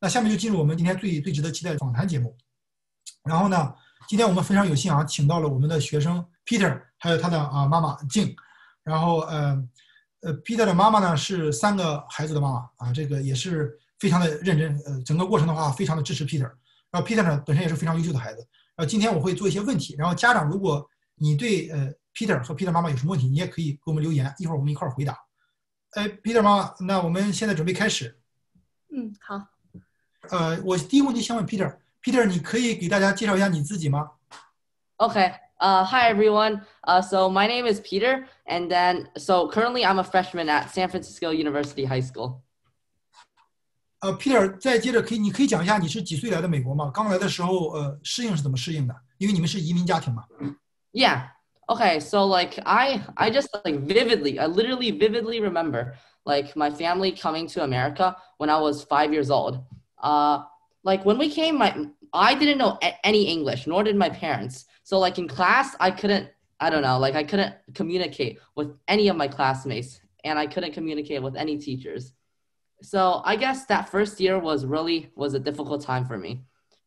那下面就进入我们今天最最值得期待的访谈节目。然后呢，今天我们非常有幸啊，请到了我们的学生 Peter，还有他的啊妈妈静。然后呃呃，Peter 的妈妈呢是三个孩子的妈妈啊，这个也是非常的认真。呃，整个过程的话，非常的支持 Peter。然后 Peter 呢本身也是非常优秀的孩子。然后今天我会做一些问题，然后家长如果你对呃 Peter 和 Peter 妈妈有什么问题，你也可以给我们留言，一会儿我们一块儿回答。哎，Peter 妈妈，那我们现在准备开始。嗯，好。呃，我第一个问题先问 Peter，Peter，你可以给大家介绍一下你自己吗？Okay. Uh, hi everyone. Uh, so my name is Peter, and then so currently I'm a freshman at San Francisco University High School. 呃，Peter，再接着可以，你可以讲一下你是几岁来的美国吗？刚来的时候，呃，适应是怎么适应的？因为你们是移民家庭嘛。Yeah. Okay. So like I I just like vividly, I literally vividly remember like my family coming to America when I was five years old. Uh, like when we came, my I didn't know any English, nor did my parents. So like in class, I couldn't. I don't know. Like I couldn't communicate with any of my classmates, and I couldn't communicate with any teachers. So I guess that first year was really was a difficult time for me.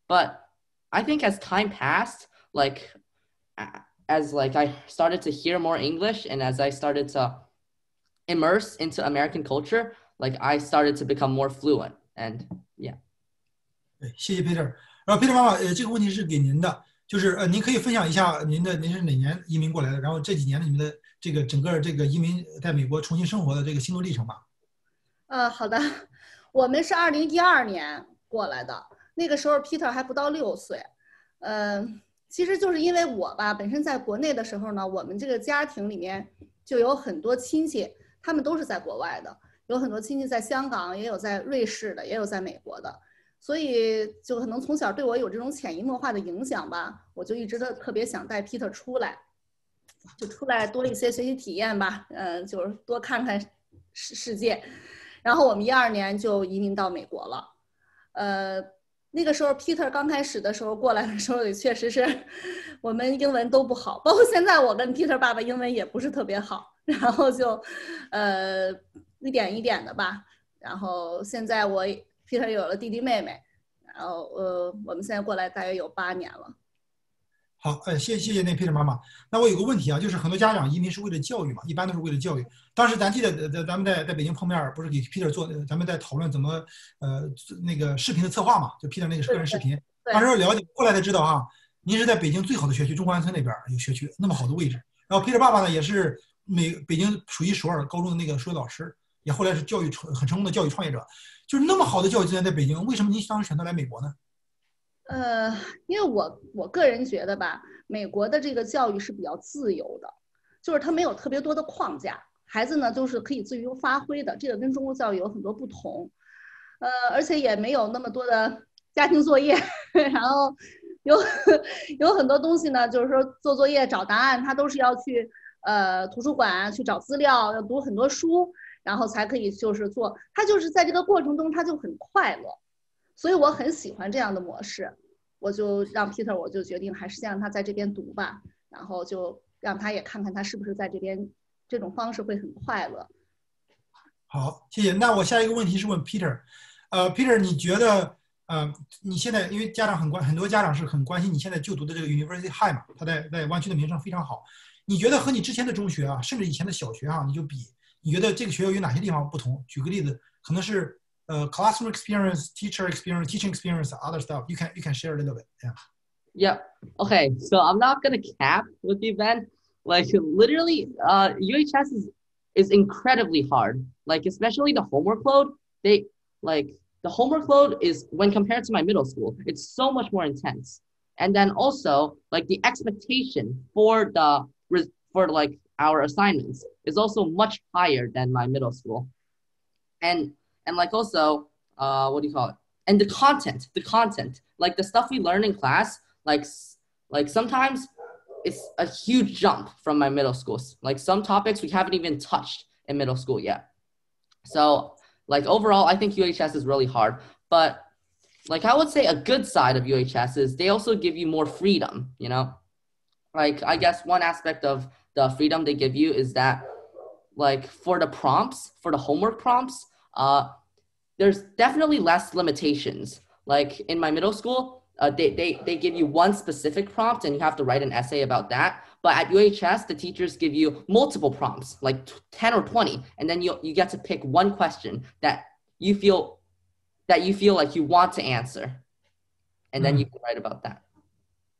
But I think as time passed, like as like I started to hear more English and as I started to immerse into American culture, like I started to become more fluent. And yeah. 对，谢谢 Peter。然后 Peter 妈妈，呃，这个问题是给您的，就是呃，您可以分享一下您的您是哪年移民过来的，然后这几年的你们的这个整个这个移民在美国重新生活的这个心路历程吧。呃，好的，我们是二零一二年过来的，那个时候 Peter 还不到六岁。嗯，其实就是因为我吧，本身在国内的时候呢，我们这个家庭里面就有很多亲戚。他们都是在国外的，有很多亲戚在香港，也有在瑞士的，也有在美国的，所以就可能从小对我有这种潜移默化的影响吧。我就一直都特别想带 Peter 出来，就出来多一些学习体验吧，嗯，就是多看看世世界。然后我们一二年就移民到美国了，呃，那个时候 Peter 刚开始的时候过来的时候也确实是我们英文都不好，包括现在我跟 Peter 爸爸英文也不是特别好。然后就，呃，一点一点的吧。然后现在我 Peter 有了弟弟妹妹，然后呃，我们现在过来大约有八年了。好，哎，谢谢谢那 Peter 妈妈。那我有个问题啊，就是很多家长移民是为了教育嘛，一般都是为了教育。当时咱记得在咱们在在北京碰面，不是给 Peter 做，咱们在讨论怎么呃那个视频的策划嘛，就 Peter 那个个人视频。当时了解，过来才知道啊，您是在北京最好的学区中关村那边有学区，那么好的位置。然后 Peter 爸爸呢也是。美北京数一数二高中的那个数学老师，也后来是教育成很成功的教育创业者，就是那么好的教育资源在北京，为什么您当时选择来美国呢？呃，因为我我个人觉得吧，美国的这个教育是比较自由的，就是它没有特别多的框架，孩子呢都是可以自由发挥的，这个跟中国教育有很多不同。呃，而且也没有那么多的家庭作业，然后有 有很多东西呢，就是说做作业找答案，他都是要去。呃，图书馆去找资料，要读很多书，然后才可以就是做。他就是在这个过程中，他就很快乐，所以我很喜欢这样的模式。我就让 Peter，我就决定还是先让他在这边读吧，然后就让他也看看他是不是在这边这种方式会很快乐。好，谢谢。那我下一个问题是问 Peter，呃，Peter，你觉得呃，你现在因为家长很关，很多家长是很关心你现在就读的这个 University High 嘛，他在在湾区的名声非常好。你觉得和你之前的中学啊，甚至以前的小学啊，你就比，你觉得这个学校有哪些地方不同？举个例子，可能是呃，classroom experience, teacher experience, teaching experience, other stuff. You can you can share a little bit. Yeah. Yeah. Okay. So I'm not gonna cap with the event. Like literally, uh, UHS is is incredibly hard. Like especially the homework load. They like the homework load is when compared to my middle school, it's so much more intense. And then also like the expectation for the for like our assignments is also much higher than my middle school. And and like also uh what do you call it? And the content, the content, like the stuff we learn in class, like like sometimes it's a huge jump from my middle schools. Like some topics we haven't even touched in middle school yet. So like overall, I think UHS is really hard. But like I would say a good side of UHS is they also give you more freedom, you know? like I guess one aspect of the freedom they give you is that like for the prompts, for the homework prompts, uh, there's definitely less limitations. Like in my middle school, uh, they, they, they give you one specific prompt and you have to write an essay about that. But at UHS, the teachers give you multiple prompts, like 10 or 20, and then you, you get to pick one question that you feel that you feel like you want to answer. And then you can write about that.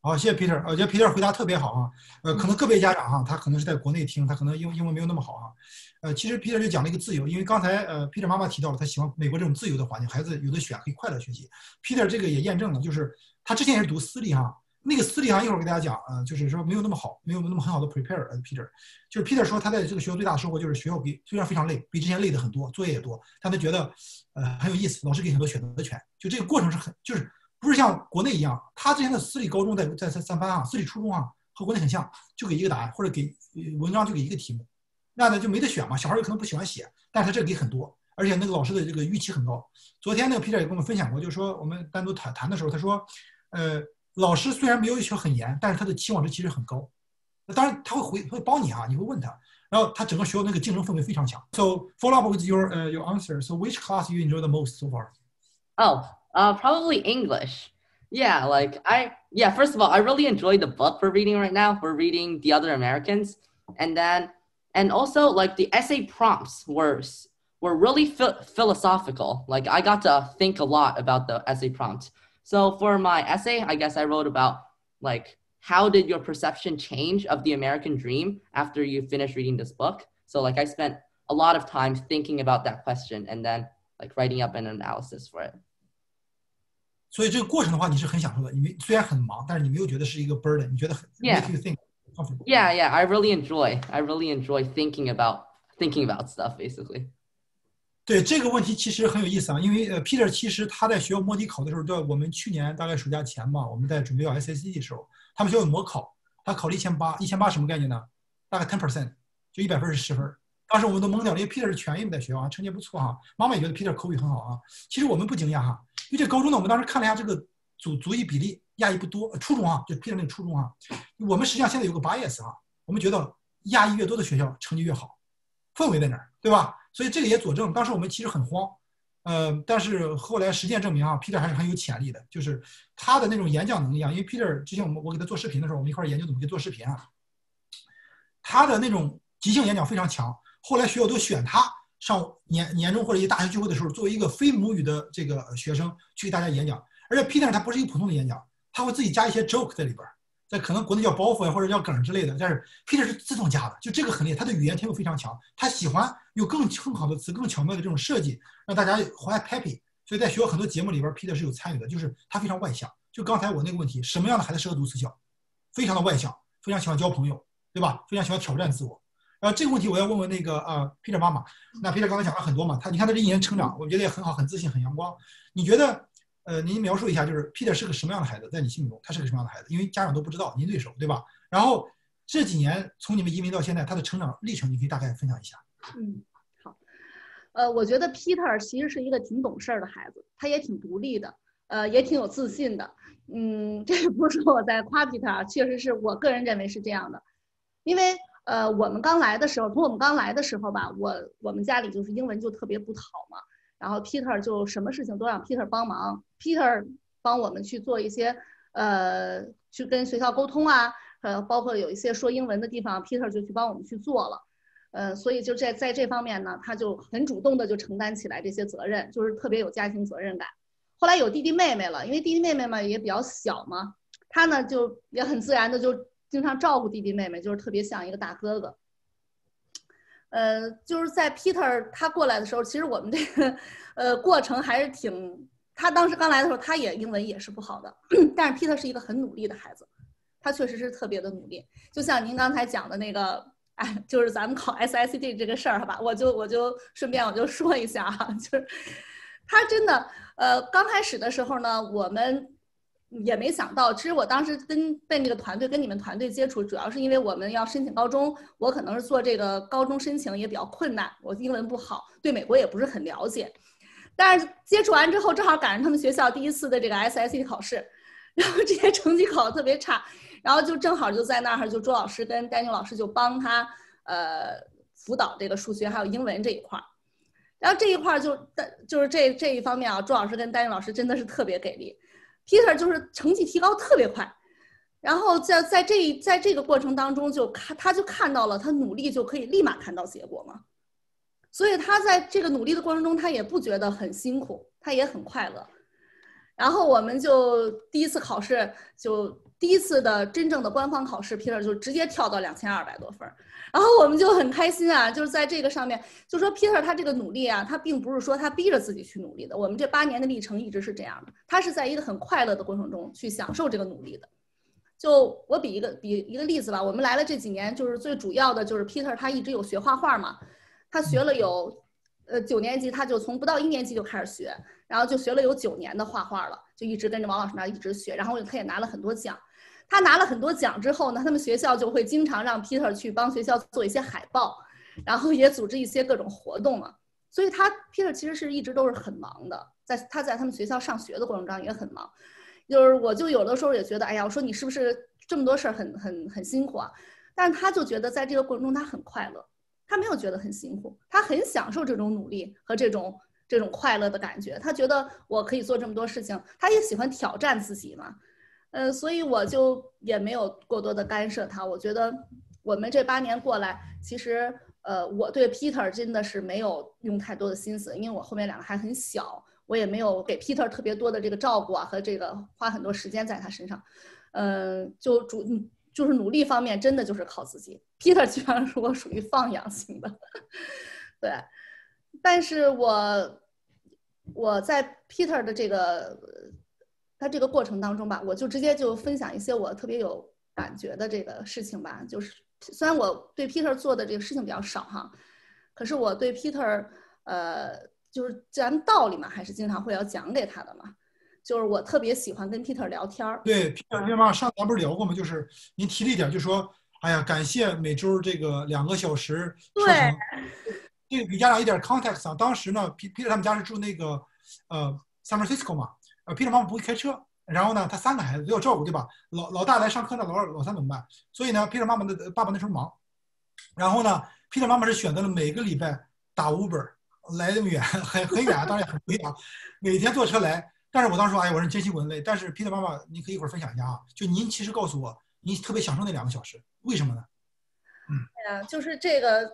好，谢谢 Peter，我觉得 Peter 回答特别好啊。呃，可能个别家长哈，他可能是在国内听，他可能英英文没有那么好哈。呃，其实 Peter 就讲了一个自由，因为刚才呃 Peter 妈妈提到了，他喜欢美国这种自由的环境，孩子有的选，可以快乐学习。Peter 这个也验证了，就是他之前也是读私立哈，那个私立哈一会儿给大家讲，呃，就是说没有那么好，没有那么很好的 prepare。呃，Peter 就是 Peter 说他在这个学校最大的收获就是学校比虽然非常累，比之前累的很多，作业也多，但他觉得呃很有意思，老师给很多选择权，就这个过程是很就是。不是像国内一样，他之前的私立高中在在三三班啊，私立初中啊，和国内很像，就给一个答案或者给文章就给一个题目，那呢就没得选嘛。小孩有可能不喜欢写，但是他这个给很多，而且那个老师的这个预期很高。昨天那个 Peter 也跟我们分享过，就是说我们单独谈谈的时候，他说，呃，老师虽然没有要求很严，但是他的期望值其实很高。那当然他会回会帮你啊，你会问他，然后他整个学校那个竞争氛围非常强。So follow up with your uh, your answer. So which class you enjoy the most so far? Oh. Uh, probably English. Yeah, like I yeah. First of all, I really enjoy the book we're reading right now. We're reading The Other Americans, and then and also like the essay prompts were were really philosophical. Like I got to think a lot about the essay prompt. So for my essay, I guess I wrote about like how did your perception change of the American dream after you finished reading this book? So like I spent a lot of time thinking about that question and then like writing up an analysis for it. 所以这个过程的话，你是很享受的。你虽然很忙，但是你没有觉得是一个 burden，你觉得很 make you think. Yeah, yeah, I really enjoy. I really enjoy thinking about thinking about stuff, basically. 对这个问题其实很有意思啊，因为呃，Peter 其实他在学校模拟考的时候，在我们去年大概暑假前吧，我们在准备要 SAT 的时候，他们学校有模考，他考了一千八，一千八什么概念呢？大概 ten percent，就一百分是十分。当时我们都懵掉了，因为 Peter 是全英在学校啊，成绩不错哈。妈妈也觉得 Peter 口语很好啊。其实我们不惊讶哈，因为这高中呢，我们当时看了一下这个族族裔比例，亚裔不多。初中啊，就毕业那个初中啊，我们实际上现在有个 bias 啊，我们觉得亚裔越多的学校成绩越好，氛围在哪儿，对吧？所以这个也佐证。当时我们其实很慌，呃，但是后来实践证明啊，Peter 还是很有潜力的，就是他的那种演讲能力啊。因为 Peter 之前我们我给他做视频的时候，我们一块研究怎么去做视频啊，他的那种即兴演讲非常强。后来学校都选他上年年终或者一大学聚会的时候，作为一个非母语的这个学生去给大家演讲。而且 Peter 他不是一个普通的演讲，他会自己加一些 joke 在里边，在可能国内叫包袱呀或者叫梗之类的。但是 Peter 是自动加的，就这个很厉害，他的语言天赋非常强，他喜欢有更更好的词、更巧妙的这种设计，让大家怀 happy。所以在学校很多节目里边，Peter 是有参与的，就是他非常外向。就刚才我那个问题，什么样的孩子适合读私校？非常的外向，非常喜欢交朋友，对吧？非常喜欢挑战自我。然后这个问题我要问问那个呃，Peter 妈妈。那 Peter 刚才讲了很多嘛，他你看他这一年成长，我觉得也很好，很自信，很阳光。你觉得呃，您描述一下，就是 Peter 是个什么样的孩子，在你心目中他是个什么样的孩子？因为家长都不知道，您对手对吧？然后这几年从你们移民到现在，他的成长历程，你可以大概分享一下。嗯，好。呃，我觉得 Peter 其实是一个挺懂事儿的孩子，他也挺独立的，呃，也挺有自信的。嗯，这不是我在夸 Peter，确实是我个人认为是这样的，因为。呃，我们刚来的时候，从我们刚来的时候吧，我我们家里就是英文就特别不好嘛，然后 Peter 就什么事情都让 Peter 帮忙，Peter 帮我们去做一些，呃，去跟学校沟通啊，呃，包括有一些说英文的地方，Peter 就去帮我们去做了，呃，所以就在在这方面呢，他就很主动的就承担起来这些责任，就是特别有家庭责任感。后来有弟弟妹妹了，因为弟弟妹妹嘛也比较小嘛，他呢就也很自然的就。经常照顾弟弟妹妹，就是特别像一个大哥哥。呃，就是在 Peter 他过来的时候，其实我们这个呃过程还是挺。他当时刚来的时候，他也英文也是不好的，但是 Peter 是一个很努力的孩子，他确实是特别的努力。就像您刚才讲的那个，哎，就是咱们考 SSCD 这个事儿，好吧，我就我就顺便我就说一下哈，就是 他真的呃刚开始的时候呢，我们。也没想到，其实我当时跟被那个团队跟你们团队接触，主要是因为我们要申请高中，我可能是做这个高中申请也比较困难，我英文不好，对美国也不是很了解。但是接触完之后，正好赶上他们学校第一次的这个 SIC 考试，然后这些成绩考得特别差，然后就正好就在那儿，就朱老师跟丹尼老师就帮他呃辅导这个数学还有英文这一块儿。然后这一块儿就就是这这一方面啊，朱老师跟丹宁老师真的是特别给力。Peter 就是成绩提高特别快，然后在在这在这个过程当中就看他就看到了他努力就可以立马看到结果嘛，所以他在这个努力的过程中他也不觉得很辛苦，他也很快乐。然后我们就第一次考试就。第一次的真正的官方考试，Peter 就直接跳到两千二百多分，然后我们就很开心啊，就是在这个上面，就说 Peter 他这个努力啊，他并不是说他逼着自己去努力的，我们这八年的历程一直是这样的，他是在一个很快乐的过程中去享受这个努力的。就我比一个比一个例子吧，我们来了这几年，就是最主要的就是 Peter 他一直有学画画嘛，他学了有。呃，九年级他就从不到一年级就开始学，然后就学了有九年的画画了，就一直跟着王老师那一直学，然后他也拿了很多奖。他拿了很多奖之后呢，他们学校就会经常让 Peter 去帮学校做一些海报，然后也组织一些各种活动嘛。所以他 Peter 其实是一直都是很忙的，在他在他们学校上学的过程中也很忙。就是我就有的时候也觉得，哎呀，我说你是不是这么多事儿很很很辛苦啊？但是他就觉得在这个过程中他很快乐。他没有觉得很辛苦，他很享受这种努力和这种这种快乐的感觉。他觉得我可以做这么多事情，他也喜欢挑战自己嘛。嗯，所以我就也没有过多的干涉他。我觉得我们这八年过来，其实呃，我对 Peter 真的是没有用太多的心思，因为我后面两个还很小，我也没有给 Peter 特别多的这个照顾啊和这个花很多时间在他身上。嗯，就主。就是努力方面，真的就是靠自己。Peter 基本上是我属于放养型的，对。但是我我在 Peter 的这个他这个过程当中吧，我就直接就分享一些我特别有感觉的这个事情吧。就是虽然我对 Peter 做的这个事情比较少哈，可是我对 Peter 呃，就是自然道理嘛，还是经常会要讲给他的嘛。就是我特别喜欢跟 Peter 聊天儿。对，Peter 妈上咱不是聊过吗？就是您提了一点，就说，哎呀，感谢每周这个两个小时对。这个，给家长一点 context 啊。当时呢，Peter 他们家是住那个呃 San Francisco 嘛，，Peter 妈妈不会开车，然后呢，他三个孩子都要照顾，对吧？老老大来上课呢，老二老三怎么办？所以呢，Peter 妈妈的爸爸那时候忙，然后呢，Peter 妈妈是选择了每个礼拜打 Uber 来那么远，很很远，当然很贵啊，每天坐车来。但是我当时说，哎呀，我是真辛苦累。但是 Peter 妈妈，你可以一会儿分享一下啊。就您其实告诉我，您特别享受那两个小时，为什么呢？嗯，哎呀，就是这个，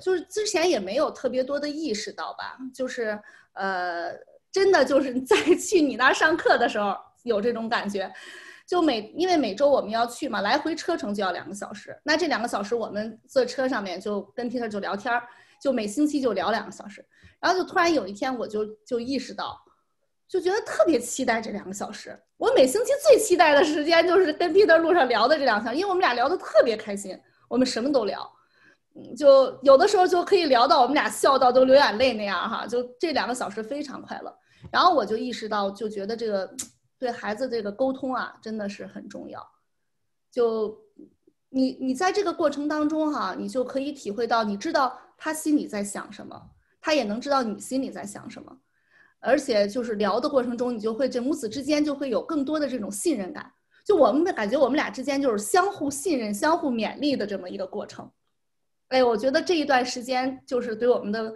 就是之前也没有特别多的意识到吧。就是呃，真的就是 在去你那儿上课的时候有这种感觉。就每因为每周我们要去嘛，来回车程就要两个小时。那这两个小时我们坐车上面就跟 Peter 就聊天儿，就每星期就聊两个小时。然后就突然有一天我就就意识到。就觉得特别期待这两个小时。我每星期最期待的时间就是跟 Peter 路上聊的这两小时，因为我们俩聊的特别开心，我们什么都聊，嗯，就有的时候就可以聊到我们俩笑到都流眼泪那样哈。就这两个小时非常快乐。然后我就意识到，就觉得这个对孩子这个沟通啊，真的是很重要。就你你在这个过程当中哈，你就可以体会到，你知道他心里在想什么，他也能知道你心里在想什么。而且就是聊的过程中，你就会这母子之间就会有更多的这种信任感。就我们的感觉，我们俩之间就是相互信任、相互勉励的这么一个过程。哎，我觉得这一段时间就是对我们的，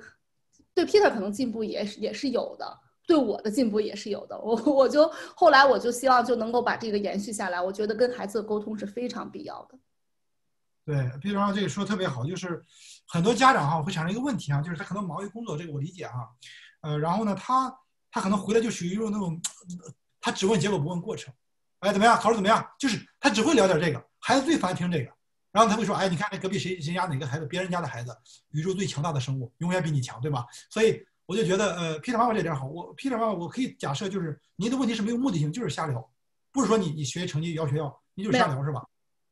对 Peter 可能进步也是也是有的，对我的进步也是有的。我 我就后来我就希望就能够把这个延续下来。我觉得跟孩子的沟通是非常必要的。对，Peter 刚这个说特别好，就是很多家长哈会产生一个问题啊，就是他可能忙于工作，这个我理解哈。呃，然后呢，他他可能回来就属于一种那种，他只问结果不问过程，哎，怎么样，考试怎么样？就是他只会聊点这个，孩子最烦听这个，然后他会说，哎，你看那隔壁谁谁家哪个孩子，别人家的孩子，宇宙最强大的生物，永远比你强，对吧？所以我就觉得，呃，Peter 妈妈这点好，我 Peter 妈妈我可以假设就是您的问题是没有目的性，就是瞎聊，不是说你你学习成绩要学要，你就是瞎聊是吧？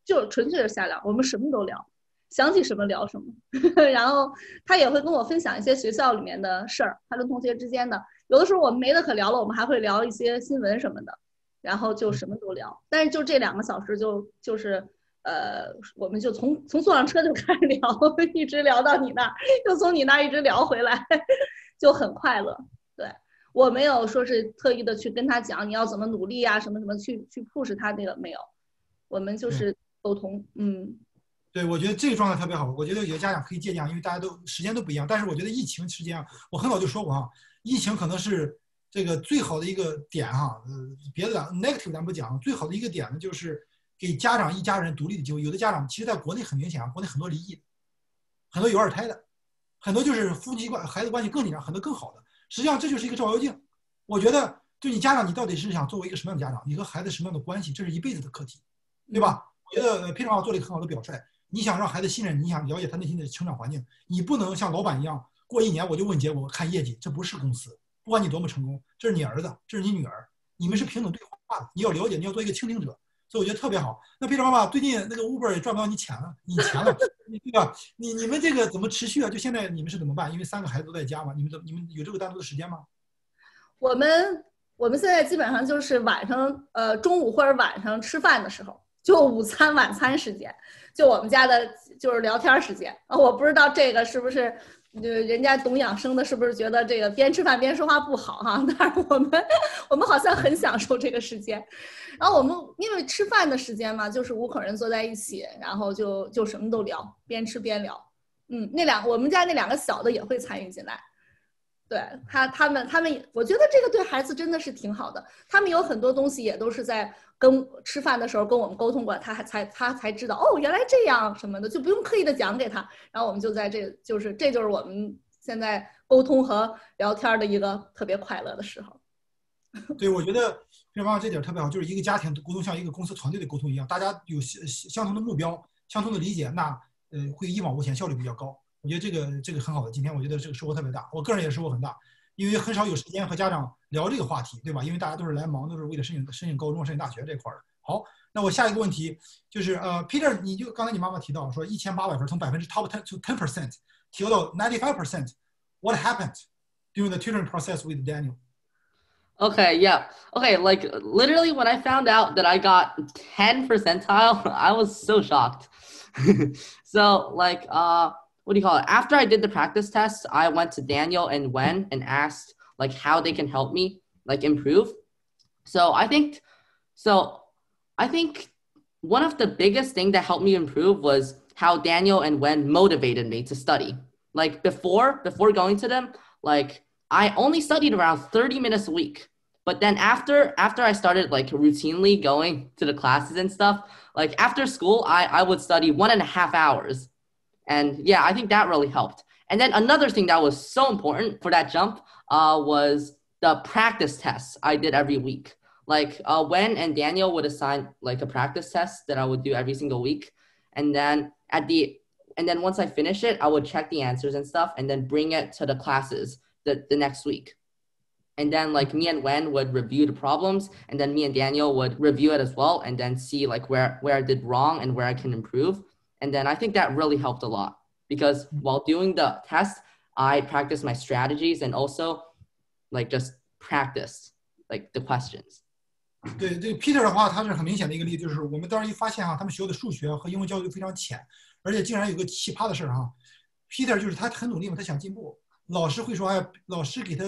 就纯粹是瞎聊，我们什么都聊。想起什么聊什么，然后他也会跟我分享一些学校里面的事儿，他跟同学之间的。有的时候我们没得可聊了，我们还会聊一些新闻什么的，然后就什么都聊。但是就这两个小时，就就是呃，我们就从从坐上车就开始聊，一直聊到你那儿，又从你那儿一直聊回来，就很快乐。对我没有说是特意的去跟他讲你要怎么努力啊，什么什么去去 push 他那个没有，我们就是沟通，嗯。对，我觉得这个状态特别好。我觉得有些家长可以借鉴，因为大家都时间都不一样。但是我觉得疫情期间啊，我很早就说过啊，疫情可能是这个最好的一个点哈。呃，别的 negative 咱不讲，最好的一个点呢，就是给家长一家人独立的机会。有的家长其实在国内很明显啊，国内很多离异，很多有二胎的，很多就是夫妻关孩子关系更紧张，很多更好的。实际上这就是一个照妖镜。我觉得，就你家长，你到底是想作为一个什么样的家长？你和孩子什么样的关系？这是一辈子的课题，对吧？我觉得佩常做了一个很好的表率。你想让孩子信任你，想了解他内心的成长环境，你不能像老板一样，过一年我就问结果，看业绩，这不是公司。不管你多么成功，这是你儿子，这是你女儿，你们是平等对话的。你要了解，你要做一个倾听者，所以我觉得特别好。那佩常妈妈最近那个 Uber 也赚不到你钱了，你钱了，对吧？你你们这个怎么持续啊？就现在你们是怎么办？因为三个孩子都在家嘛，你们怎你们有这个单独的时间吗？我们我们现在基本上就是晚上，呃，中午或者晚上吃饭的时候。就午餐、晚餐时间，就我们家的，就是聊天时间啊。我不知道这个是不是，就，人家懂养生的，是不是觉得这个边吃饭边说话不好哈？但是我们，我们好像很享受这个时间。然后我们因为吃饭的时间嘛，就是五口人坐在一起，然后就就什么都聊，边吃边聊。嗯，那两我们家那两个小的也会参与进来。对他，他们，他们，我觉得这个对孩子真的是挺好的。他们有很多东西也都是在跟吃饭的时候跟我们沟通过，他还才他才知道哦，原来这样什么的，就不用刻意的讲给他。然后我们就在这，就是这就是我们现在沟通和聊天的一个特别快乐的时候。对，我觉得这妈妈这点特别好，就是一个家庭的沟通像一个公司团队的沟通一样，大家有相相同的目标，相同的理解，那呃会一往无前，效率比较高。我觉得这个这个很好的，今天我觉得这个收获特别大，我个人也收获很大，因为很少有时间和家长聊这个话题，对吧？因为大家都是来忙，都是为了申请申请高中、申请大学这块儿的。好，那我下一个问题就是呃，Peter，你就刚才你妈妈提到说一千八百分从百分之 top ten to ten percent 提高到 ninety five percent，what happened during the tutoring process with Daniel? Okay, yeah. Okay, like literally when I found out that I got 10 percentile, I was so shocked. so like uh what do you call it? After I did the practice test, I went to Daniel and Wen and asked like how they can help me like improve. So I think so I think one of the biggest thing that helped me improve was how Daniel and Wen motivated me to study. Like before before going to them, like I only studied around 30 minutes a week. But then after after I started like routinely going to the classes and stuff, like after school, I, I would study one and a half hours and yeah, I think that really helped. And then another thing that was so important for that jump uh, was the practice tests I did every week. Like uh, Wen and Daniel would assign like a practice test that I would do every single week. And then at the and then once I finish it, I would check the answers and stuff and then bring it to the classes the, the next week. And then like me and Wen would review the problems and then me and Daniel would review it as well and then see like where, where I did wrong and where I can improve. And then I think that really helped a lot because while doing the test, I practiced my strategies and also like just practice like the questions. 对对，Peter 的话，他是很明显的一个例子，就是我们当时一发现哈，他们学的数学和英文教育非常浅，而且竟然有个奇葩的事儿哈，Peter 就是他很努力嘛，他想进步，老师会说，哎，老师给他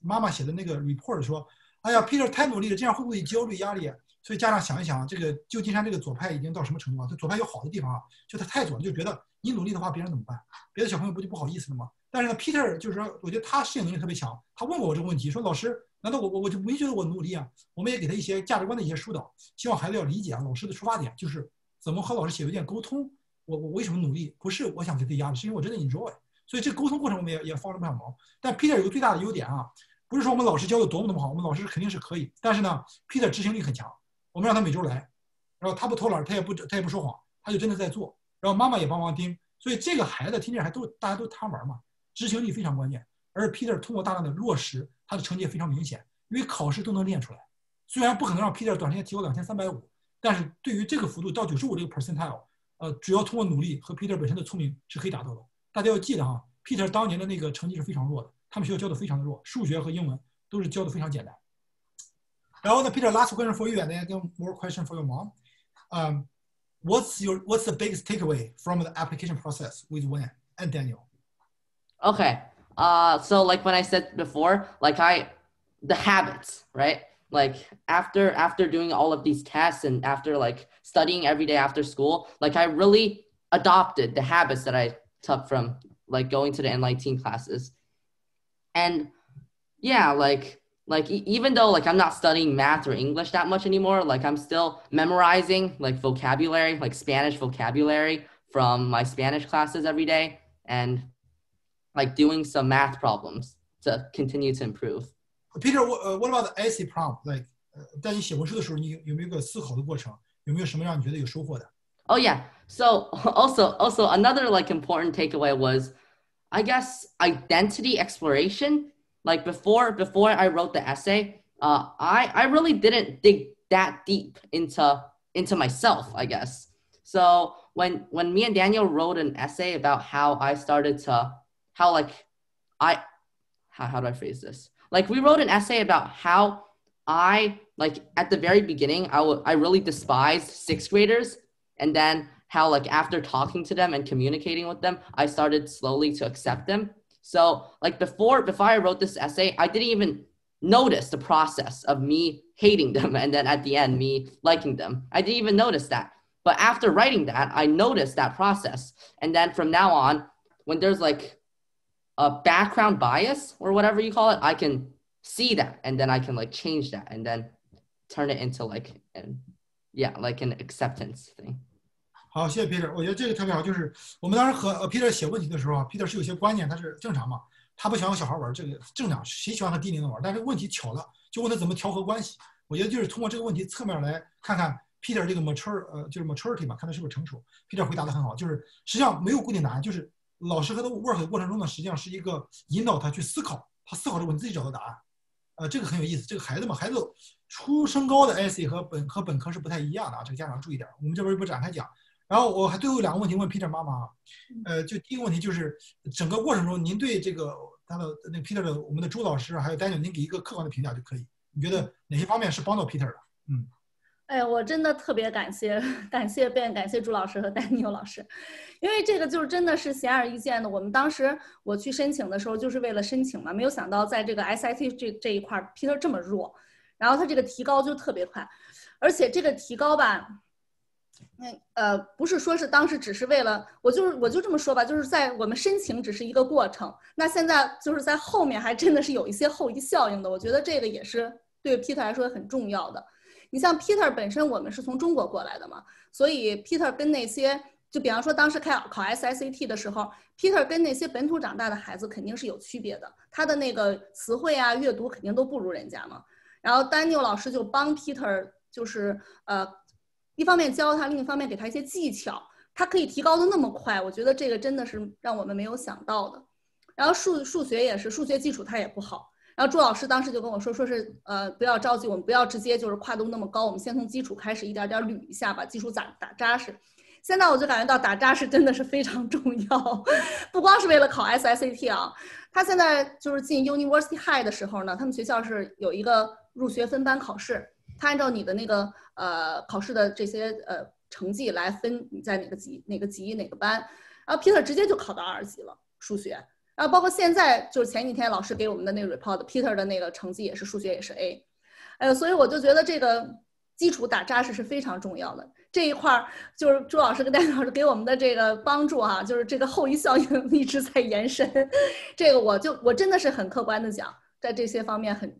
妈妈写的那个 report 说，哎呀，Peter 太努力了，这样会不会焦虑压力？ 所以家长想一想，这个旧金山这个左派已经到什么程度啊？这左派有好的地方啊，就他太左了，就觉得你努力的话，别人怎么办？别的小朋友不就不好意思了吗？但是呢，Peter 就是说，我觉得他适应能力特别强。他问过我这个问题，说老师，难道我我我就没觉得我努力啊？我们也给他一些价值观的一些疏导，希望孩子要理解啊，老师的出发点就是怎么和老师写邮件沟通。我我为什么努力？不是我想给自己压力，是因为我真的 enjoy。所以这个沟通过程我们也也帮了不少忙。但 Peter 有个最大的优点啊，不是说我们老师教的多么多么好，我们老师肯定是可以，但是呢，Peter 执行力很强。我们让他每周来，然后他不偷懒，他也不他也不说谎，他就真的在做。然后妈妈也帮忙盯，所以这个孩子听起来还都大家都贪玩嘛，执行力非常关键。而 Peter 通过大量的落实，他的成绩也非常明显，因为考试都能练出来。虽然不可能让 Peter 短时间提高两千三百五，但是对于这个幅度到九十五这个 percentile，呃，主要通过努力和 Peter 本身的聪明是可以达到的。大家要记得哈，Peter 当年的那个成绩是非常弱的，他们学校教的非常的弱，数学和英文都是教的非常简单。Oh, the Peter, last question for you, and then I get more question for your mom. Um, what's your what's the biggest takeaway from the application process with Wen and Daniel? Okay, uh, so like when I said before, like I the habits, right? Like after after doing all of these tests and after like studying every day after school, like I really adopted the habits that I took from like going to the N19 classes, and yeah, like like e- even though like I'm not studying math or English that much anymore, like I'm still memorizing like vocabulary, like Spanish vocabulary from my Spanish classes every day and like doing some math problems to continue to improve. Peter，我呃，What about the essay prompt？Like，呃，在你写文书的时候，你有有没有个思考的过程？有没有什么让你觉得有收获的？ Oh yeah. So also also another like important takeaway was I guess identity exploration. like before before I wrote the essay, uh I I really didn't dig that deep into into myself, I guess. So when when me and Daniel wrote an essay about how I started to how like I how, how do I phrase this? Like we wrote an essay about how I like at the very beginning I wa- I really despised sixth graders and then how like after talking to them and communicating with them i started slowly to accept them so like before before i wrote this essay i didn't even notice the process of me hating them and then at the end me liking them. I didn't even notice that. But after writing that i noticed that process. And then from now on when there's like a background bias or whatever you call it i can see that. And then i can like change that and then turn it into like yeah like an acceptance thing 好，谢谢 Peter，我觉得这个特别好。就是我们当时和呃 Peter 写问题的时候啊，Peter 是有些观念，他是正常嘛，他不想和小孩玩，这个正常，谁喜欢和低龄的玩？但是问题巧了，就问他怎么调和关系。我觉得就是通过这个问题侧面来看看 Peter 这个 mature 呃就是 maturity 嘛，看他是不是成熟。Peter 回答的很好，就是实际上没有固定答案，就是老师和他 work 的过程中呢，实际上是一个引导他去思考，他思考这个问自己找到答案。呃，这个很有意思。这个孩子嘛，孩子初升高的 essay 和本和本科是不太一样的啊，这个家长注意点。我们这边就不展开讲。然后我还最后两个问题问 Peter 妈妈啊，呃，就第一个问题就是整个过程中您对这个他的那个 Peter 的我们的朱老师还有 Daniel，您给一个客观的评价就可以。你觉得哪些方面是帮到 Peter 的？嗯，哎，我真的特别感谢 感谢 Ben，感谢朱老师和 Daniel 老师，因为这个就是真的是显而易见的。我们当时我去申请的时候，就是为了申请嘛，没有想到在这个 SIT 这这一块儿，Peter 这么弱，然后他这个提高就特别快，而且这个提高吧。那呃，不是说是当时只是为了，我就是我就这么说吧，就是在我们申请只是一个过程，那现在就是在后面还真的是有一些后遗效应的，我觉得这个也是对 Peter 来说很重要的。你像 Peter 本身，我们是从中国过来的嘛，所以 Peter 跟那些，就比方说当时开考 SSAT 的时候，Peter 跟那些本土长大的孩子肯定是有区别的，他的那个词汇啊、阅读肯定都不如人家嘛。然后 Daniel 老师就帮 Peter，就是呃，一方面教他，另一方面给他一些技巧，他可以提高的那么快，我觉得这个真的是让我们没有想到的。然后数数学也是，数学基础他也不好。然后朱老师当时就跟我说，说是呃不要着急，我们不要直接就是跨度那么高，我们先从基础开始一点点捋一下，把基础打打扎实。现在我就感觉到打扎实真的是非常重要，不光是为了考 SSAT 啊。他现在就是进 University High 的时候呢，他们学校是有一个入学分班考试，他按照你的那个呃考试的这些呃成绩来分你在哪个级哪个级哪个班。然后 Peter 直接就考到二级了，数学。然后包括现在，就是前几天老师给我们的那个 report，Peter 的那个成绩也是数学也是 A，哎呦，所以我就觉得这个基础打扎实是非常重要的。这一块儿就是朱老师跟戴老师给我们的这个帮助哈、就是这个后遗效应 一直在延伸。这个我就我真的是很客观的讲，在这些方面很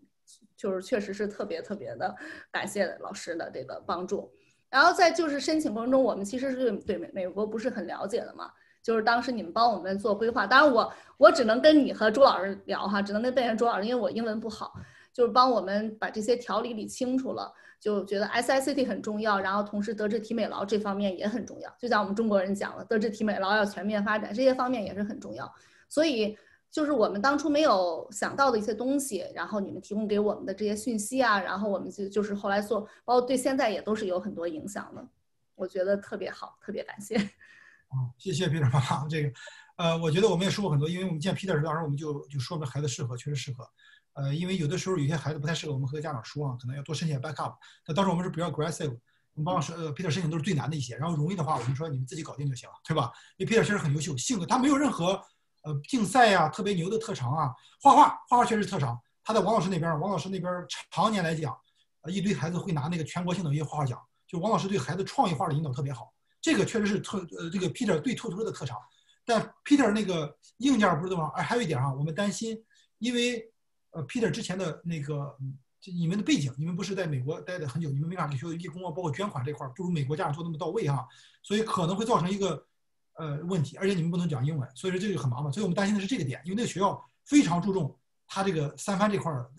就是确实是特别特别的感谢老师的这个帮助。然后在就是申请过程中，我们其实是对美美国不是很了解的嘛。就是当时你们帮我们做规划，当然我我只能跟你和朱老师聊哈，只能跟贝恩朱老师，因为我英文不好，就是帮我们把这些条理理清楚了，就觉得 SICT 很重要，然后同时德智体美劳这方面也很重要，就像我们中国人讲了，德智体美劳要全面发展，这些方面也是很重要，所以就是我们当初没有想到的一些东西，然后你们提供给我们的这些讯息啊，然后我们就就是后来做，包括对现在也都是有很多影响的，我觉得特别好，特别感谢。哦，谢谢 Peter 妈妈。这个，呃，我觉得我们也说过很多，因为我们见 Peter 当时我们就就说明孩子适合，确实适合。呃，因为有的时候有些孩子不太适合，我们和家长说啊，可能要多申请 backup。那当时我们是比较 aggressive，我们帮说呃 Peter 申请都是最难的一些，然后容易的话我们说你们自己搞定就行了，对吧？因为 Peter 确实很优秀，性格他没有任何呃竞赛呀、特别牛的特长啊，画画画画确实特长。他在王老师那边，王老师那边常年来讲，呃一堆孩子会拿那个全国性的一些画画奖，就王老师对孩子创意画的引导特别好。这个确实是特呃这个 Peter 对兔兔的特长。但 Peter 那个硬件不是这么，哎，还有一点啊，我们担心，因为呃 Peter 之前的那个你们的背景，你们不是在美国待的很久，你们没法给学校义工啊，包括捐款这块不如美国家长做那么到位哈，所以可能会造成一个呃问题，而且你们不能讲英文，所以说这个很麻烦，所以我们担心的是这个点，因为那个学校非常注重他这个三藩这块儿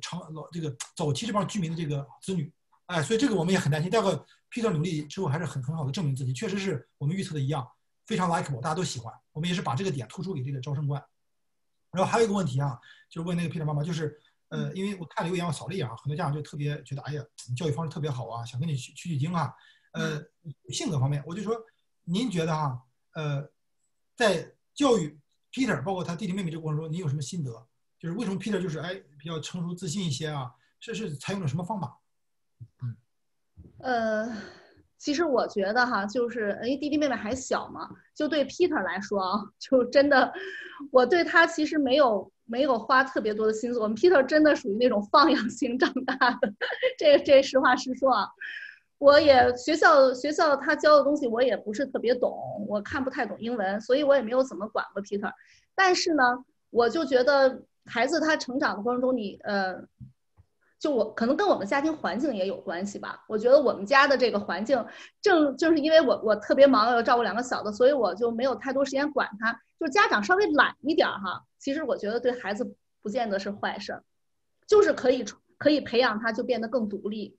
长老这个早期这帮居民的这个子女，哎，所以这个我们也很担心。第二个，Peter 努力之后还是很很好的证明自己，确实是我们预测的一样。非常 likable，大家都喜欢。我们也是把这个点突出给这个招生官。然后还有一个问题啊，就是问那个 Peter 妈妈，就是呃，因为我看留言我扫了一眼啊，很多家长就特别觉得，哎呀，你教育方式特别好啊，想跟你取取取经啊。呃，性格方面，我就说，您觉得哈，呃，在教育 Peter，包括他弟弟妹妹这个过程中，你有什么心得？就是为什么 Peter 就是哎比较成熟自信一些啊？这是采用了什么方法？嗯，呃。其实我觉得哈，就是因为弟弟妹妹还小嘛，就对 Peter 来说啊，就真的，我对他其实没有没有花特别多的心思。我们 Peter 真的属于那种放养型长大的，这这实话实说啊。我也学校学校他教的东西我也不是特别懂，我看不太懂英文，所以我也没有怎么管过 Peter。但是呢，我就觉得孩子他成长的过程中，你呃。就我可能跟我们家庭环境也有关系吧。我觉得我们家的这个环境，正就是因为我我特别忙，要照顾两个小的，所以我就没有太多时间管他。就家长稍微懒一点哈，其实我觉得对孩子不见得是坏事儿，就是可以可以培养他就变得更独立。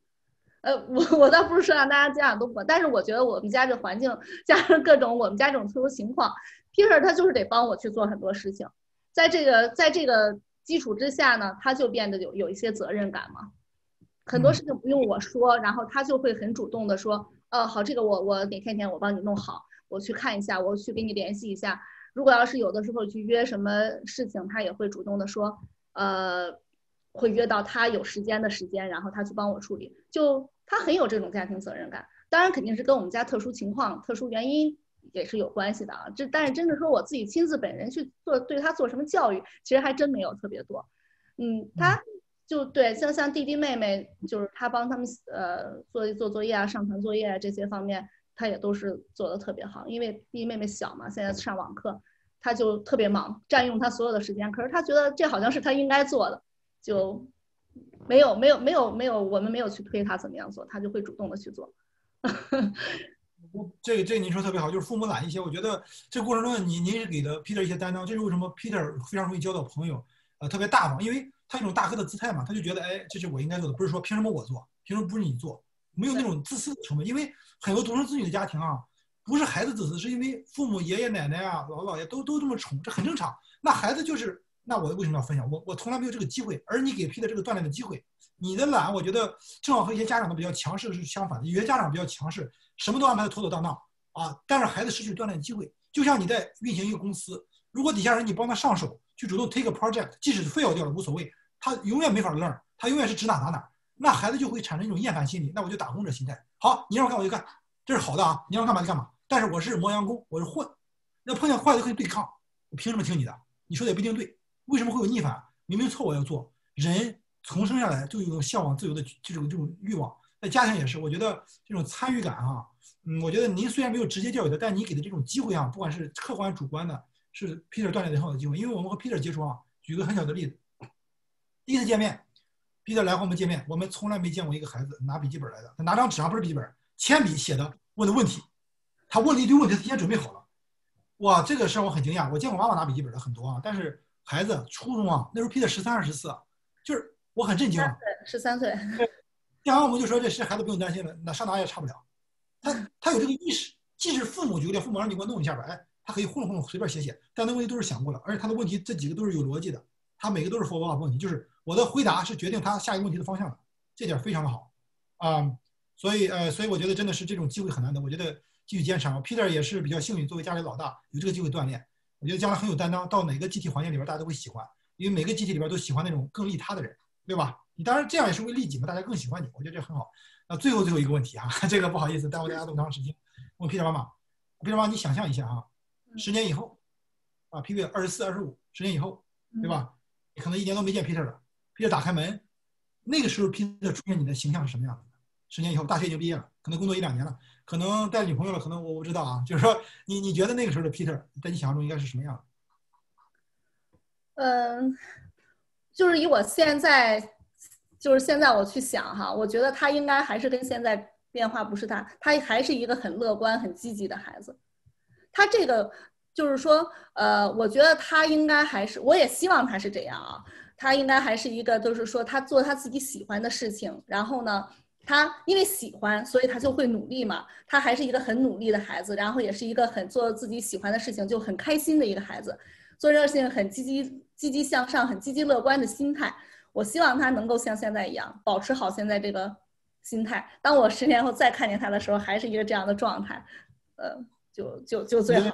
呃，我我倒不是说让大家家长都不，但是我觉得我们家这环境加上各种我们家这种特殊情况，Peter 他就是得帮我去做很多事情，在这个在这个。基础之下呢，他就变得有有一些责任感嘛，很多事情不用我说，然后他就会很主动的说，呃好，这个我我哪天天我帮你弄好，我去看一下，我去给你联系一下。如果要是有的时候去约什么事情，他也会主动的说，呃，会约到他有时间的时间，然后他去帮我处理。就他很有这种家庭责任感，当然肯定是跟我们家特殊情况、特殊原因。也是有关系的啊，这但是真的说我自己亲自本人去做对他做什么教育，其实还真没有特别多。嗯，他就对像像弟弟妹妹，就是他帮他们呃做做作业啊、上传作业啊这些方面，他也都是做的特别好。因为弟弟妹妹小嘛，现在上网课，他就特别忙，占用他所有的时间。可是他觉得这好像是他应该做的，就没有没有没有没有我们没有去推他怎么样做，他就会主动的去做。这个这个您说特别好，就是父母懒一些。我觉得这过程中，您您是给的 Peter 一些担当，这是为什么 Peter 非常容易交到朋友，呃，特别大方，因为他一种大哥的姿态嘛，他就觉得，哎，这是我应该做的，不是说凭什么我做，凭什么不是你做，没有那种自私的成分。因为很多独生子女的家庭啊，不是孩子自私，是因为父母爷爷奶奶啊、姥姥姥爷都都这么宠，这很正常。那孩子就是，那我为什么要分享？我我从来没有这个机会，而你给 Peter 这个锻炼的机会，你的懒，我觉得正好和一些家长的比较强势是相反的，有些家长比较强势。什么都安排的妥妥当当啊，但是孩子失去锻炼机会，就像你在运行一个公司，如果底下人你帮他上手去主动 take a project，即使 fail 掉了无所谓，他永远没法 learn，他永远是指哪打哪，那孩子就会产生一种厌烦心理，那我就打工者心态。好，你让我干我就干，这是好的啊，你让我干嘛就干嘛。但是我是磨洋工，我是混，那碰见坏的可以对抗，我凭什么听你的？你说的也不一定对，为什么会有逆反？明明错我要做，人从生下来就有种向往自由的这种这种欲望。在家庭也是，我觉得这种参与感啊，嗯，我觉得您虽然没有直接教育他，但你给的这种机会啊，不管是客观主观的，是 Peter 锻炼的很好的机会。因为我们和 Peter 接触啊，举个很小的例子，第一次见面，Peter 来和我们见面，我们从来没见过一个孩子拿笔记本来的，他拿张纸上不是笔记本，铅笔写的问的问题，他问了一堆问题，他提前准备好了，哇，这个事儿我很惊讶。我见过妈妈拿笔记本的很多啊，但是孩子初中啊，那时候 Peter 十三二十四，就是我很震惊啊，十三岁。然后我们就说这事孩子不用担心了，那上哪也差不了。他 他有这个意识，即使父母觉得父母让你给我弄一下吧，哎，他可以糊弄糊弄随便写写，但那问题都是想过了，而且他的问题这几个都是有逻辑的，他每个都是 follow up 问题，就是我的回答是决定他下一个问题的方向的，这点非常的好啊。所以呃，所以我觉得真的是这种机会很难得，我觉得继续坚持。Peter 也是比较幸运，作为家里老大有这个机会锻炼，我觉得将来很有担当，到哪个集体环境里边大家都会喜欢，因为每个集体里边都喜欢那种更利他的人，对吧？你当然这样也是为利己嘛，大家更喜欢你，我觉得这很好。那最后最后一个问题啊，这个不好意思耽误大家这么长时间。问 Peter 妈妈，Peter 妈妈，你想象一下啊，十年以后，啊，Peter 二十四、二十五，十年以后，对吧？你可能一年都没见 Peter 了。Peter 打开门，那个时候 Peter 出现，你的形象是什么样子的？十年以后大学已经毕业了，可能工作一两年了，可能带女朋友了，可能我不知道啊。就是说，你你觉得那个时候的 Peter 在你想象中应该是什么样？嗯，就是以我现在，就是现在我去想哈，我觉得他应该还是跟现在变化不是大，他还是一个很乐观、很积极的孩子。他这个就是说，呃，我觉得他应该还是，我也希望他是这样啊。他应该还是一个，就是说他做他自己喜欢的事情，然后呢，他因为喜欢，所以他就会努力嘛。他还是一个很努力的孩子，然后也是一个很做自己喜欢的事情就很开心的一个孩子，做这个事情很积极、积极向上、很积极乐观的心态。我希望他能够像现在一样，保持好现在这个心态。当我十年后再看见他的时候，还是一个这样的状态，呃，就就就最好。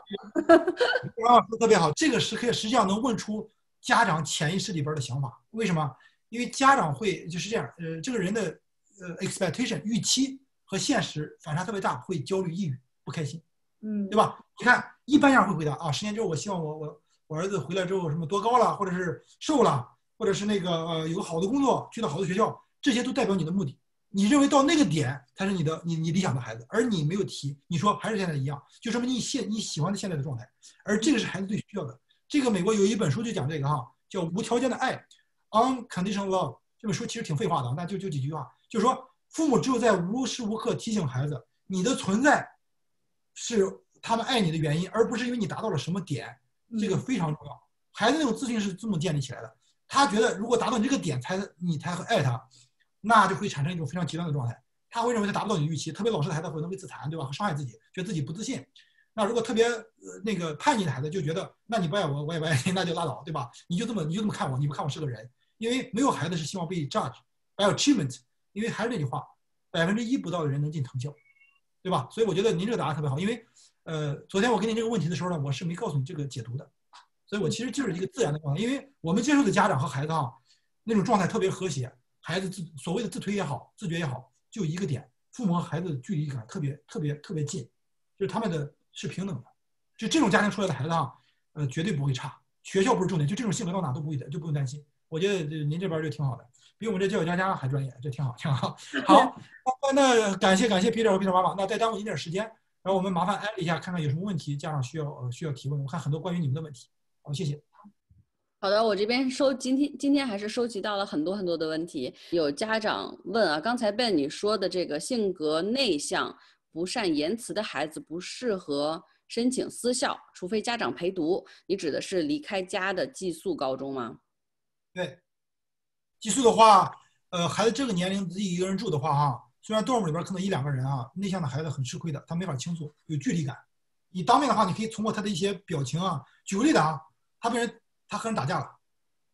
王老师特别好，这个时刻实际上能问出。家长潜意识里边的想法，为什么？因为家长会就是这样，呃，这个人的呃 expectation 预期和现实反差特别大，会焦虑、抑郁、不开心，嗯，对吧？你看一般样会回答啊，十年之后我希望我我我儿子回来之后什么多高了，或者是瘦了，或者是那个呃有个好的工作，去到好的学校，这些都代表你的目的。你认为到那个点才是你的你你理想的孩子，而你没有提，你说还是现在一样，就说明你现你喜欢的现在的状态，而这个是孩子最需要的。这个美国有一本书就讲这个哈，叫无条件的爱，unconditional love。这本书其实挺废话的，那就就几句话，就是说父母只有在无时无刻提醒孩子，你的存在是他们爱你的原因，而不是因为你达到了什么点。这个非常重要。孩子那种自信是这么建立起来的，他觉得如果达到你这个点才你才会爱他，那就会产生一种非常极端的状态。他会认为他达不到你的预期，特别老实的孩子会能会自残，对吧？和伤害自己，觉得自己不自信。那如果特别呃那个叛逆的孩子就觉得，那你不爱我，我也不爱你，那就拉倒，对吧？你就这么你就这么看我，你不看我是个人，因为没有孩子是希望被 judge by achievement，因为还是那句话，百分之一不到的人能进藤校，对吧？所以我觉得您这个答案特别好，因为呃，昨天我给你这个问题的时候呢，我是没告诉你这个解读的，所以我其实就是一个自然的状态，因为我们接触的家长和孩子啊，那种状态特别和谐，孩子自所谓的自推也好，自觉也好，就一个点，父母和孩子的距离感特别特别特别近，就是他们的。是平等的，就这种家庭出来的孩子啊，呃，绝对不会差。学校不是重点，就这种性格到哪都不会的，就不用担心。我觉得您这边就挺好的，比我们这教育家家还专业，这挺好，挺好。好，那感谢感谢 Peter 和 Peter 妈妈。那再耽误您点时间，然后我们麻烦安利一下，看看有什么问题家长需要呃需要提问。我看很多关于你们的问题。好，谢谢。好的，我这边收今天今天还是收集到了很多很多的问题。有家长问啊，刚才 Ben 你说的这个性格内向。不善言辞的孩子不适合申请私校，除非家长陪读。你指的是离开家的寄宿高中吗？对，寄宿的话，呃，孩子这个年龄自己一个人住的话，哈，虽然 dorm 里边可能一两个人啊，内向的孩子很吃亏的，他没法倾诉，有距离感。你当面的话，你可以通过他的一些表情啊，举个例子啊，他被人他和人打架了，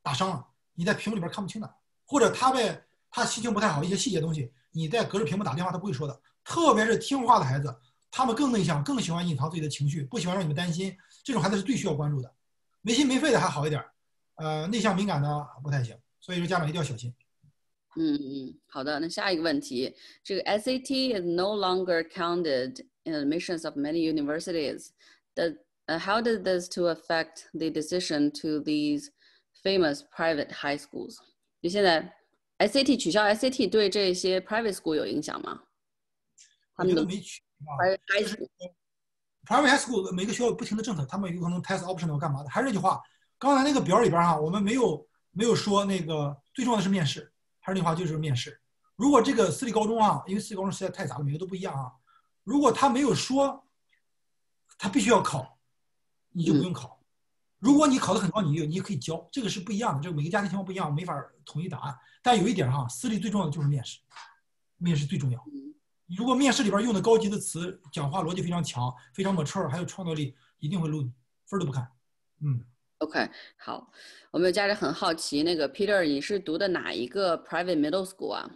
打伤了，你在屏幕里边看不清的，或者他被他心情不太好，一些细节东西，你在隔着屏幕打电话，他不会说的。特别是听话的孩子，他们更内向，更喜欢隐藏自己的情绪，不喜欢让你们担心。这种孩子是最需要关注的。没心没肺的还好一点，呃，内向敏感的不太行。所以说家长一定要小心。嗯嗯，好的。那下一个问题，这个 SAT is no longer counted in admissions of many universities. That how did this to affect the decision to these famous private high schools？就现在 SAT 取消 SAT 对这些 private school 有影响吗？他们都没去啊，就是 private high school 每个学校有不停的政策，他们有可能 test option 要干嘛的？还是那句话， 刚才那个表里边哈，我们没有没有说那个最重要的是面试，还是那句话就是面试。如果这个私立高中啊，因为私立高中实在太杂了，每个都不一样啊。如果他没有说他必须要考，你就不用考。如果你考得很高，你你也可以教，这个是不一样的。这个每个家庭情况不一样，没法统一答案。但有一点哈，私立最重要的就是面试，面试最重要。你如果面试里边用的高级的词，讲话逻辑非常强，非常 mature，还有创造力，一定会录你，分都不看。嗯，OK，好，我们家人很好奇，那个 Peter，你是读的哪一个 private middle school 啊？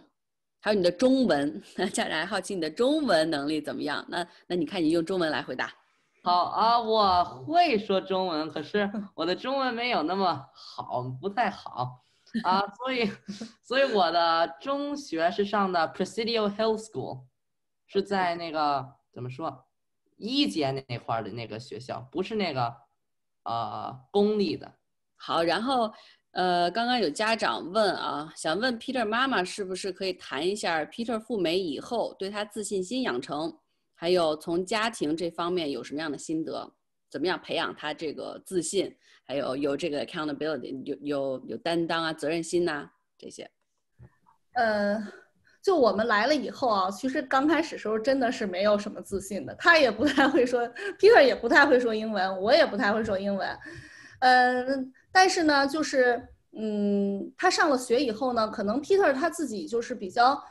还有你的中文，家人还好奇你的中文能力怎么样？那那你看你用中文来回答。好啊，我会说中文，可是我的中文没有那么好，不太好啊，所以所以我的中学是上的 Presidio Hill School。是在那个怎么说，一阶那块儿的那个学校，不是那个，呃，功利的。好，然后呃，刚刚有家长问啊，想问 Peter 妈妈是不是可以谈一下 Peter 赴美以后对他自信心养成，还有从家庭这方面有什么样的心得？怎么样培养他这个自信，还有有这个 accountability，有有有担当啊，责任心呐、这些。呃，就我们来了以后啊，其实刚开始时候真的是没有什么自信的，他也不太会说，Peter 也不太会说英文，我也不太会说英文，嗯，但是呢，就是嗯，他上了学以后呢，可能 Peter 他自己就是比较。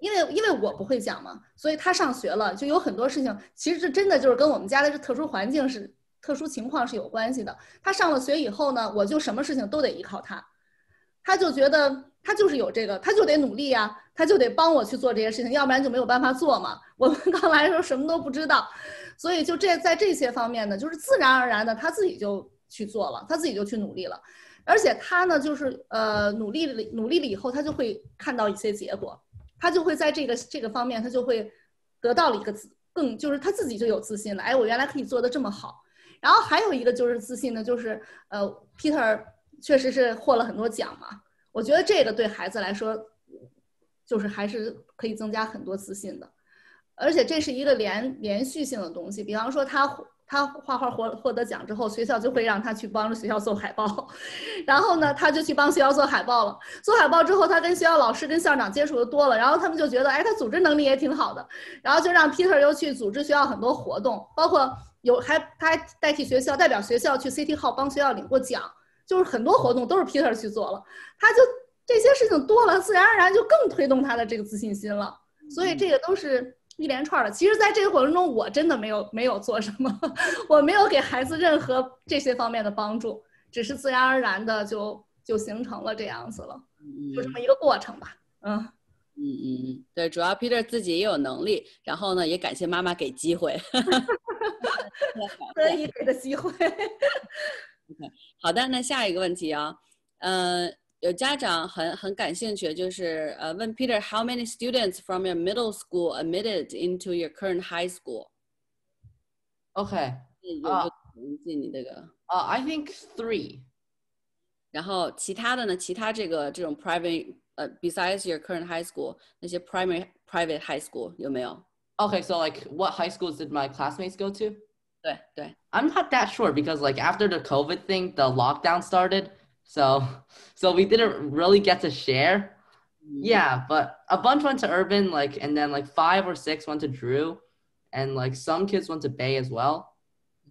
因为因为我不会讲嘛，所以他上学了，就有很多事情，其实这真的就是跟我们家的这特殊环境是特殊情况是有关系的。他上了学以后呢，我就什么事情都得依靠他，他就觉得他就是有这个，他就得努力呀，他就得帮我去做这些事情，要不然就没有办法做嘛。我们刚来的时候什么都不知道，所以就这在这些方面呢，就是自然而然的他自己就去做了，他自己就去努力了，而且他呢，就是呃努力了努力了以后，他就会看到一些结果。他就会在这个这个方面，他就会得到了一个自更，就是他自己就有自信了。哎，我原来可以做的这么好。然后还有一个就是自信呢，就是呃，Peter 确实是获了很多奖嘛。我觉得这个对孩子来说，就是还是可以增加很多自信的。而且这是一个连连续性的东西，比方说他。他画画获获得奖之后，学校就会让他去帮着学校做海报，然后呢，他就去帮学校做海报了。做海报之后，他跟学校老师、跟校长接触的多了，然后他们就觉得，哎，他组织能力也挺好的，然后就让 Peter 又去组织学校很多活动，包括有还他还代替学校代表学校去 City Hall 帮学校领过奖，就是很多活动都是 Peter 去做了。他就这些事情多了，自然而然就更推动他的这个自信心了。所以这个都是。一连串的，其实，在这个过程中，我真的没有没有做什么，我没有给孩子任何这些方面的帮助，只是自然而然的就就形成了这样子了，就这么一个过程吧。嗯嗯嗯嗯，对，主要 Peter 自己也有能力，然后呢，也感谢妈妈给机会，可以给的机会。OK，好的，那下一个问题啊，嗯。有家长很很感兴趣，就是呃问 Peter how many students from your middle school admitted into your current high school? Okay. 有个统计你这个。呃，I think three. 然后其他的呢？其他这个这种 private 呃，besides your current high school，那些 primary private high school 有没有？Okay, so like what high schools did my classmates go to? 对对。I'm not that sure because like after the COVID thing, the lockdown started. So, so we didn't really get to share. Mm-hmm. Yeah, but a bunch went to Urban, like, and then like five or six went to Drew, and like some kids went to Bay as well.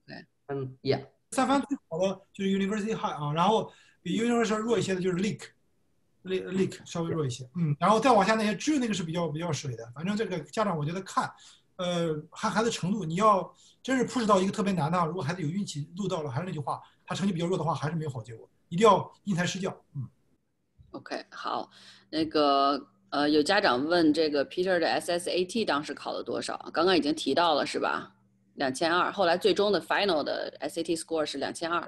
Okay. And yeah. 三番最好的就是 University High 啊，然后比 University 弱一些的就是 Lake，Lake Lake 稍微弱一些，嗯，然后再往下那些 Drew 那个是比较比较水的，反正这个家长我觉得看，呃，还孩子程度，你要真是 push 到一个特别难的，如果孩子有运气录到了，还是那句话，他成绩比较弱的话，还是没有好结果。 一定要因材施教。嗯，OK，好，那个呃，有家长问这个 Peter 的 SSAT 当时考了多少？刚刚已经提到了是吧？两千二，后来最终的 Final 的 SAT score 是两千二。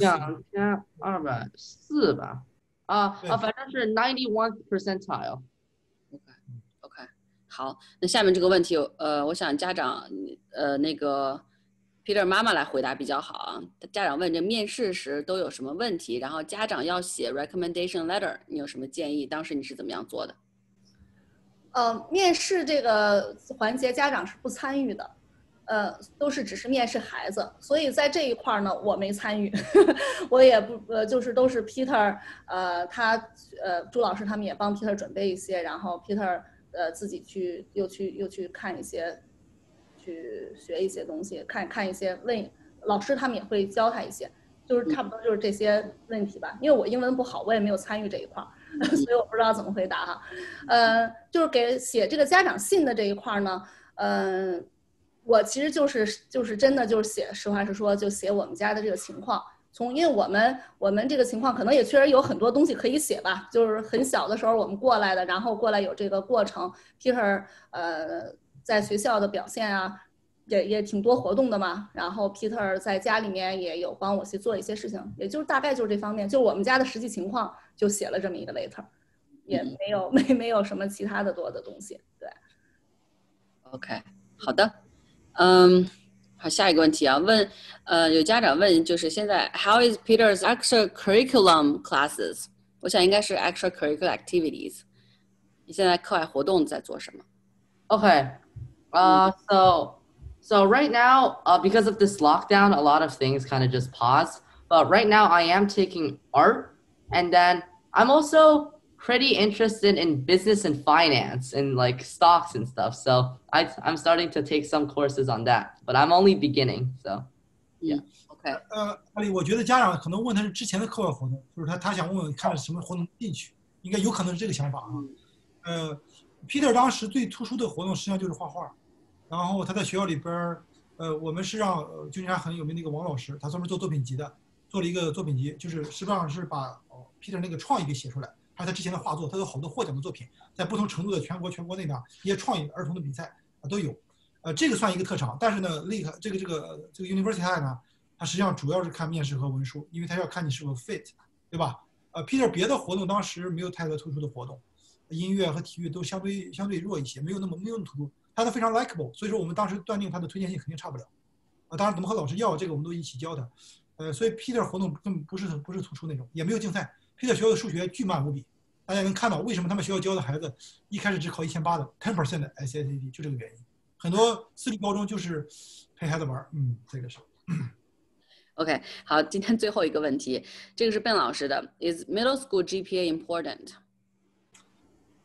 两千二百四吧？啊啊，反正是 ninety one percentile。OK，OK，好，那下面这个问题，呃，我想家长呃那个。Peter 妈妈来回答比较好啊。家长问这面试时都有什么问题，然后家长要写 recommendation letter，你有什么建议？当时你是怎么样做的？呃，面试这个环节家长是不参与的，呃，都是只是面试孩子，所以在这一块呢，我没参与，我也不呃，就是都是 Peter，呃，他呃朱老师他们也帮 Peter 准备一些，然后 Peter 呃自己去又去又去看一些。去学一些东西，看看一些问老师，他们也会教他一些，就是差不多就是这些问题吧。因为我英文不好，我也没有参与这一块儿，所以我不知道怎么回答哈。呃，就是给写这个家长信的这一块儿呢，嗯，我其实就是就是真的就是写，实话实说，就写我们家的这个情况。从因为我们我们这个情况可能也确实有很多东西可以写吧，就是很小的时候我们过来的，然后过来有这个过程。Peter，呃。在学校的表现啊，也也挺多活动的嘛。然后 Peter 在家里面也有帮我去做一些事情，也就是大概就是这方面，就我们家的实际情况就写了这么一个 letter，也没有 没没有什么其他的多的东西。对。OK，好的，嗯，好，下一个问题啊，问，呃，有家长问，就是现在 How is Peter's extracurriculum classes？我想应该是 extracurricular activities。你现在课外活动在做什么？Okay. Uh, so so right now, uh, because of this lockdown, a lot of things kind of just paused. But right now, I am taking art, and then I'm also pretty interested in business and finance and like stocks and stuff. So I I'm starting to take some courses on that, but I'm only beginning. So OK，呃，阿里，我觉得家长可能问他是之前的课外活动，就是他他想问问看了什么活动进去，应该有可能是这个想法啊。呃，Peter 当时最突出的活动实际上就是画画， 然后他在学校里边儿，呃，我们是让呃旧金山很有名的一个王老师，他专门做作品集的，做了一个作品集，就是实际上是把哦 Peter 那个创意给写出来，还有他之前的画作，他有好多获奖的作品，在不同程度的全国全国内呢一些创意儿童的比赛啊都有，呃，这个算一个特长，但是呢，立刻这个这个这个 University 呢。它实际上主要是看面试和文书，因为他要看你是否 fit，对吧？呃，Peter 别的活动当时没有太多突出的活动，音乐和体育都相对相对弱一些，没有那么没有那么突出。他都非常 likable，所以说我们当时断定他的推荐信肯定差不了。啊，当然怎么和老师要这个我们都一起教他。呃，所以 Peter 活动根本不是不是突出那种，也没有竞赛。Peter 学校的数学巨慢无比，大家能看到为什么他们学校教的孩子一开始只考一千八的 ten percent 的 SAT，就这个原因。很多私立高中就是陪孩子玩，嗯，这个是。OK，好，今天最后一个问题，这个是卞老师的，Is middle school GPA important？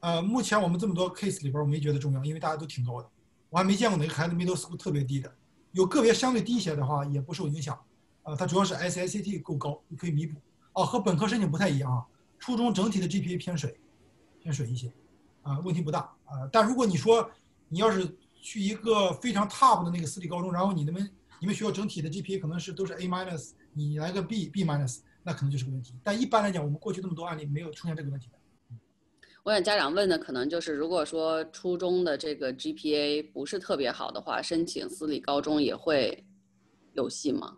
呃，目前我们这么多 case 里边，我没觉得重要，因为大家都挺高的。我还没见过哪个孩子 middle school 特别低的，有个别相对低一些的话也不受影响。呃，它主要是 SAT 够高，你可以弥补。哦，和本科申请不太一样啊，初中整体的 GPA 偏水，偏水一些，啊、问题不大啊、但如果你说你要是去一个非常 top 的那个私立高中，然后你们你们学校整体的 GPA 可能是都是 A minus，你来个 B B minus，那可能就是个问题。但一般来讲，我们过去那么多案例没有出现这个问题的。我想家长问的可能就是，如果说初中的这个 GPA 不是特别好的话，申请私立高中也会有戏吗？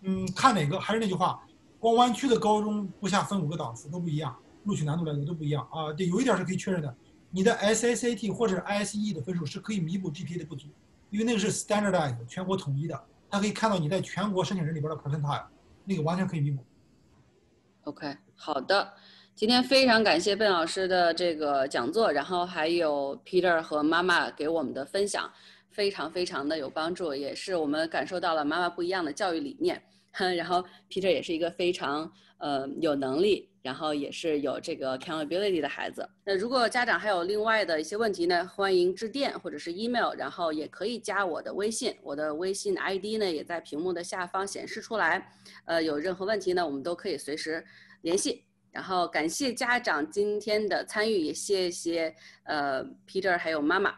嗯，看哪个还是那句话，光湾区的高中不下分五个档次都不一样，录取难度来的都不一样啊。对，有一点是可以确认的，你的 SAT 或者 ISE 的分数是可以弥补 GPA 的不足，因为那个是 standardized 全国统一的，他可以看到你在全国申请人里边的 percentile，那个完全可以弥补。OK，好的，今天非常感谢卞老师的这个讲座，然后还有 Peter 和妈妈给我们的分享，非常非常的有帮助，也是我们感受到了妈妈不一样的教育理念。然后 Peter 也是一个非常呃有能力，然后也是有这个 accountability 的孩子。那如果家长还有另外的一些问题呢，欢迎致电或者是 email，然后也可以加我的微信，我的微信 ID 呢也在屏幕的下方显示出来。呃，有任何问题呢，我们都可以随时联系。然后感谢家长今天的参与，也谢谢呃 Peter 还有妈妈。